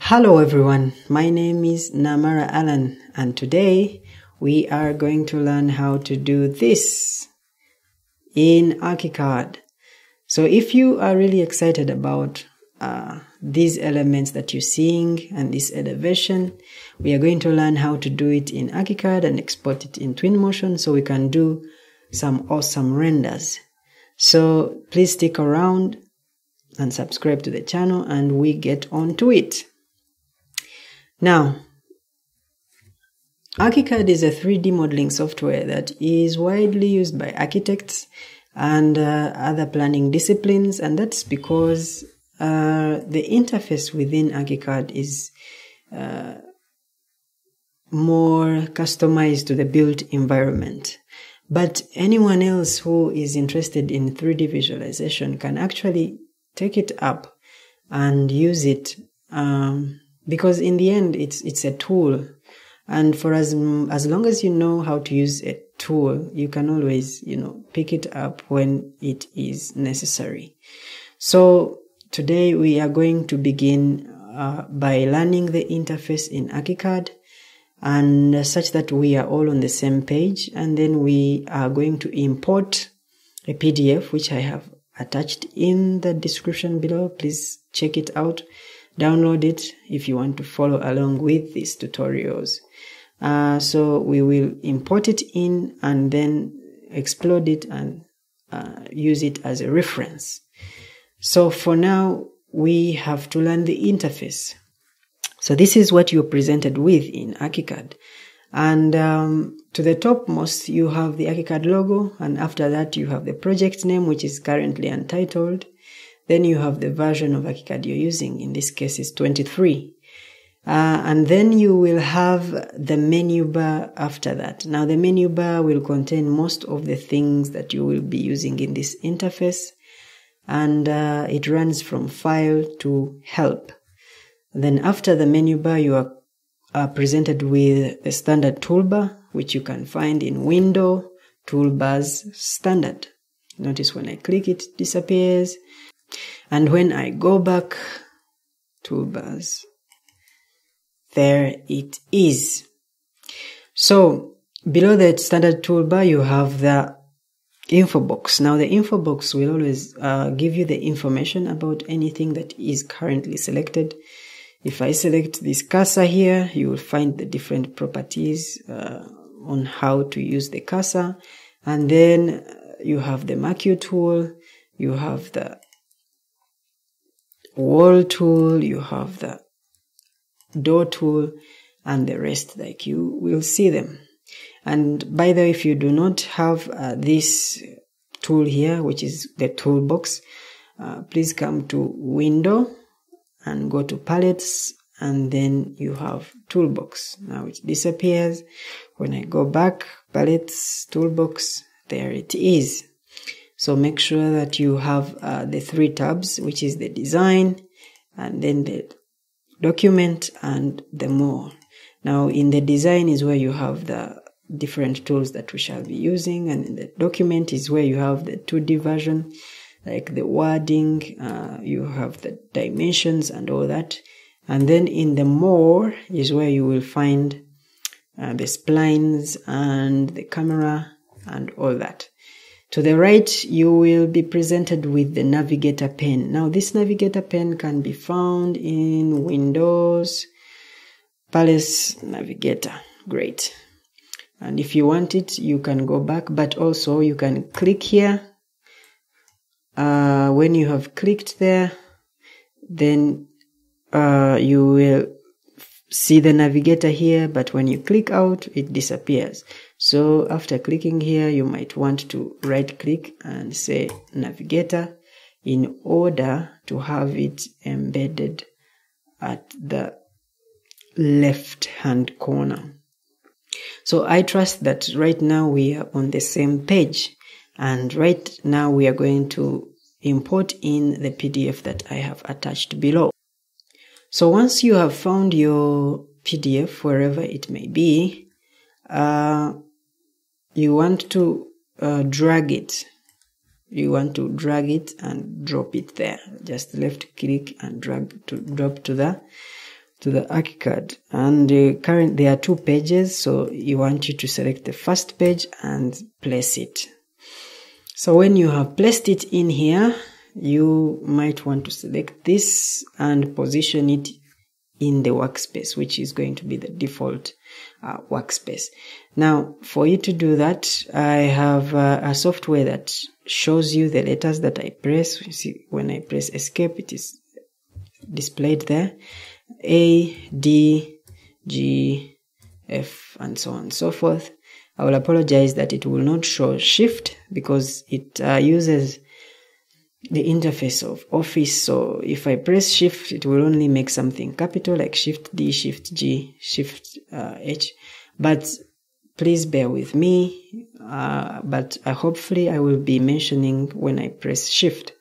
Hello everyone, my name is Namara Allen and today we are going to learn how to do this in Archicad. So if you are really excited about uh, these elements that you're seeing and this elevation, we are going to learn how to do it in Archicad and export it in Twinmotion so we can do some awesome renders. So please stick around and subscribe to the channel and we get on to it. Now, Archicad is a 3D modeling software that is widely used by architects and uh, other planning disciplines, and that's because uh, the interface within Archicad is uh, more customized to the built environment. But anyone else who is interested in 3D visualization can actually take it up and use it um, because in the end it's it's a tool. And for as as long as you know how to use a tool you can always you know pick it up when it is necessary. So today we are going to begin uh, by learning the interface in Archicad and uh, such that we are all on the same page and then we are going to import a PDF which I have attached in the description below please check it out download it if you want to follow along with these tutorials. Uh, so we will import it in and then explode it and uh, use it as a reference. So for now, we have to learn the interface. So this is what you're presented with in Archicad. And um, to the topmost, you have the Archicad logo, and after that, you have the project name, which is currently untitled. Then you have the version of Archicad you're using. In this case, it's 23. Uh, and then you will have the menu bar after that. Now, the menu bar will contain most of the things that you will be using in this interface. And uh, it runs from file to help. Then after the menu bar, you are, are presented with the standard toolbar, which you can find in Window Toolbars Standard. Notice when I click it, it disappears. And when I go back, toolbars, there it is. So below that standard toolbar, you have the info box. Now the info box will always uh, give you the information about anything that is currently selected. If I select this cursor here, you will find the different properties uh, on how to use the cursor. And then you have the Marquee tool, you have the wall tool, you have the door tool, and the rest, like you will see them. And by the way, if you do not have uh, this tool here, which is the toolbox, uh, please come to window and go to palettes and then you have toolbox. Now it disappears. When I go back, palettes, toolbox, there it is. So make sure that you have uh, the three tabs, which is the design and then the document and the more. Now in the design is where you have the different tools that we shall be using and in the document is where you have the 2D version like the wording, uh, you have the dimensions and all that. And then in the more is where you will find uh, the splines and the camera and all that. To the right, you will be presented with the navigator pane. Now, this navigator pane can be found in Windows, Palettes Navigator. Great. And if you want it, you can go back, but also you can click here. Uh, when you have clicked there, then uh, you will see the navigator here, but when you click out, it disappears. So after clicking here, you might want to right click and say navigator in order to have it embedded at the left hand corner. So I trust that right now we are on the same page and right now we are going to import in the PDF that I have attached below. So once you have found your PDF, wherever it may be, uh, you want to uh, drag it you want to drag it and drop it there. Just left click and drag to drop to the to the ArchiCAD. And uh, current there are two pages, so you want you to select the first page and place it. So when you have placed it in here, you might want to select this and position it in the workspace, which is going to be the default uh, workspace. Now, for you to do that, I have uh, a software that shows you the letters that I press. You see, when I press escape, it is displayed there. A, D, G, F, and so on and so forth. I will apologize that it will not show shift because it uh, uses the interface of office. So if i press shift it will only make something capital like shift d shift g shift uh, h. But please bear with me uh, but uh, hopefully i will be mentioning when i press shift.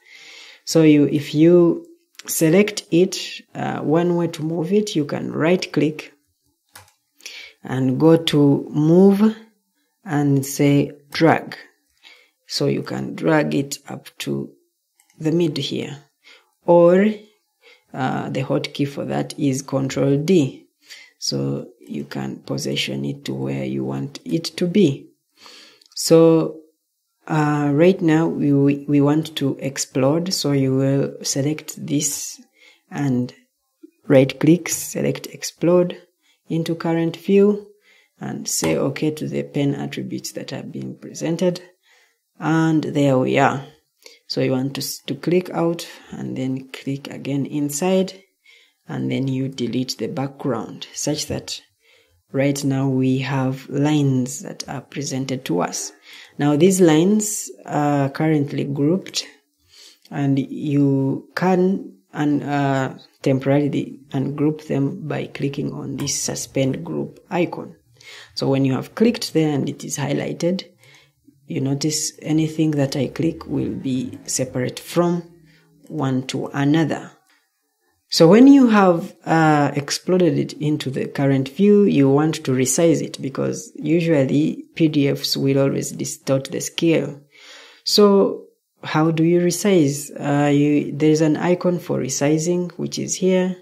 So you if you select it uh, one way to move it you can right click and go to move and say drag. So you can drag it up to the mid here. Or uh, the hotkey for that is control D. So you can position it to where you want it to be. So uh, right now we, we want to explode. So you will select this and right click select explode into current view and say okay to the pen attributes that have been presented and there we are so you want to, to click out and then click again inside and then you delete the background such that right now we have lines that are presented to us. Now these lines are currently grouped and you can uh, temporarily ungroup them by clicking on this suspend group icon. So when you have clicked there and it is highlighted, you notice anything that I click will be separate from one to another. So when you have uh, exploded it into the current view, you want to resize it because usually PDFs will always distort the scale. So how do you resize? Uh, you, there's an icon for resizing, which is here,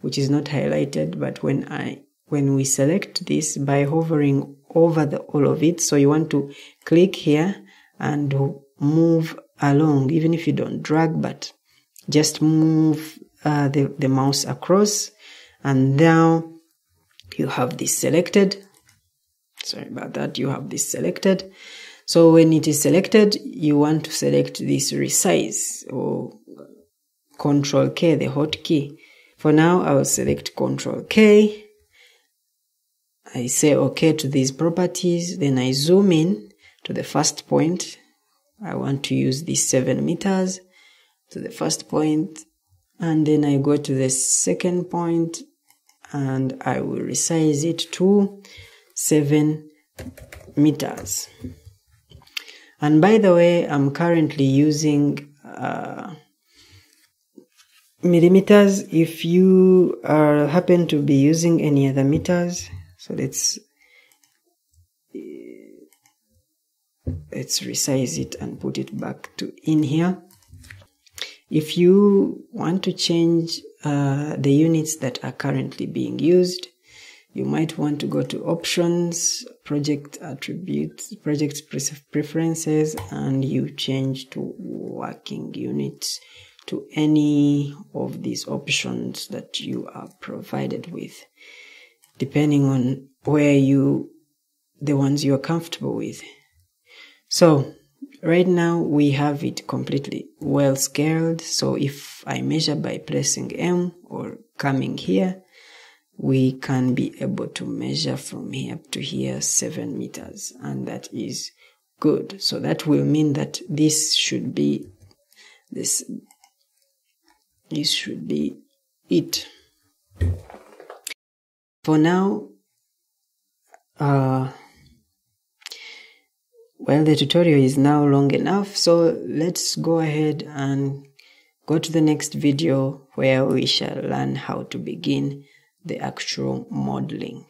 which is not highlighted, but when I when we select this by hovering over the all of it. So you want to click here and move along, even if you don't drag, but just move uh, the, the mouse across. And now you have this selected. Sorry about that. You have this selected. So when it is selected, you want to select this resize or control K, the hotkey. For now, I will select control K I say OK to these properties, then I zoom in to the first point. I want to use these 7 meters to the first point, and then I go to the second point and I will resize it to 7 meters. And by the way, I'm currently using uh, millimeters. If you happen to be using any other meters, so let's let's resize it and put it back to in here. If you want to change uh, the units that are currently being used you might want to go to options project attributes project preferences and you change to working units to any of these options that you are provided with depending on where you, the ones you're comfortable with. So right now we have it completely well scaled. So if I measure by pressing M or coming here, we can be able to measure from here to here seven meters and that is good. So that will mean that this should be this, this should be it for now, uh, well, the tutorial is now long enough, so let's go ahead and go to the next video where we shall learn how to begin the actual modeling.